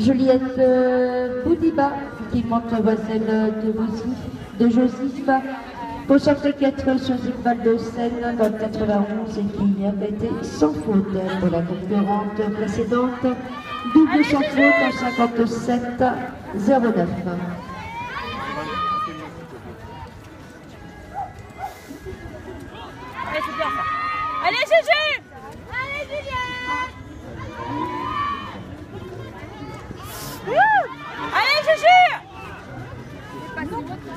Juliette euh, Boudiba, qui monte la voisine de, Josif, de Joseph, pour 64 sur une balle de Seine dans le 91 et qui a été sans faute pour la concurrente précédente. Double sans faute en 57 09. Allez, c'est bien ça. Allez, Gégé Allez, Julien Allez, Gégé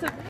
to